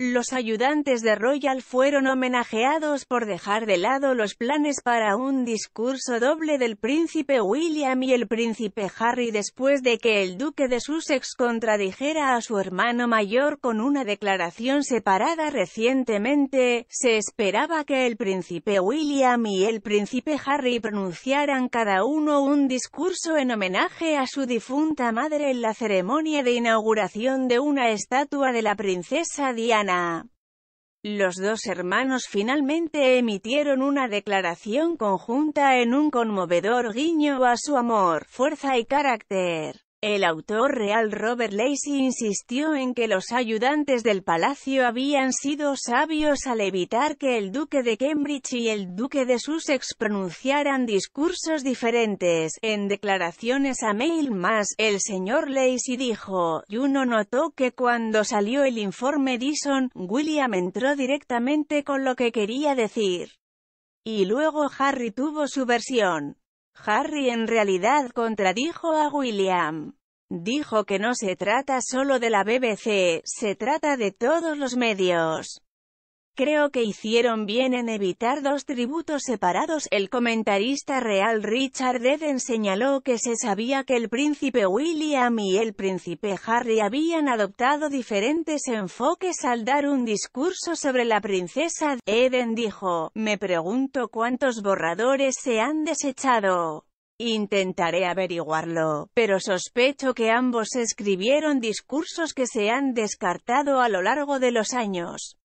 Los ayudantes de Royal fueron homenajeados por dejar de lado los planes para un discurso doble del príncipe William y el príncipe Harry después de que el duque de Sussex contradijera a su hermano mayor con una declaración separada recientemente. Se esperaba que el príncipe William y el príncipe Harry pronunciaran cada uno un discurso en homenaje a su difunta madre en la ceremonia de inauguración de una estatua de la princesa Diana. Los dos hermanos finalmente emitieron una declaración conjunta en un conmovedor guiño a su amor, fuerza y carácter. El autor real Robert Lacey insistió en que los ayudantes del palacio habían sido sabios al evitar que el duque de Cambridge y el duque de Sussex pronunciaran discursos diferentes. En declaraciones a Mail Más, el señor Lacey dijo, uno notó que cuando salió el informe Dison, William entró directamente con lo que quería decir. Y luego Harry tuvo su versión. Harry en realidad contradijo a William. Dijo que no se trata solo de la BBC, se trata de todos los medios. Creo que hicieron bien en evitar dos tributos separados. El comentarista real Richard Eden señaló que se sabía que el príncipe William y el príncipe Harry habían adoptado diferentes enfoques al dar un discurso sobre la princesa. Eden dijo, me pregunto cuántos borradores se han desechado. Intentaré averiguarlo, pero sospecho que ambos escribieron discursos que se han descartado a lo largo de los años.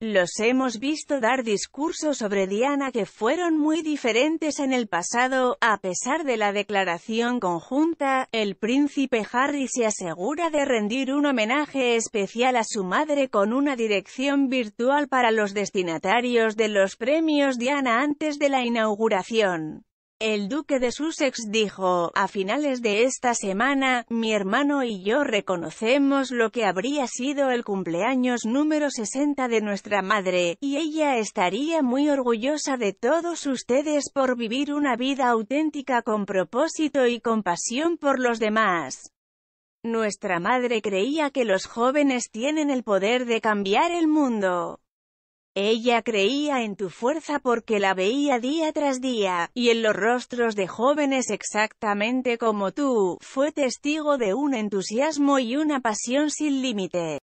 Los hemos visto dar discursos sobre Diana que fueron muy diferentes en el pasado, a pesar de la declaración conjunta, el príncipe Harry se asegura de rendir un homenaje especial a su madre con una dirección virtual para los destinatarios de los premios Diana antes de la inauguración. El duque de Sussex dijo, a finales de esta semana, mi hermano y yo reconocemos lo que habría sido el cumpleaños número 60 de nuestra madre, y ella estaría muy orgullosa de todos ustedes por vivir una vida auténtica con propósito y compasión por los demás. Nuestra madre creía que los jóvenes tienen el poder de cambiar el mundo. Ella creía en tu fuerza porque la veía día tras día, y en los rostros de jóvenes exactamente como tú, fue testigo de un entusiasmo y una pasión sin límite.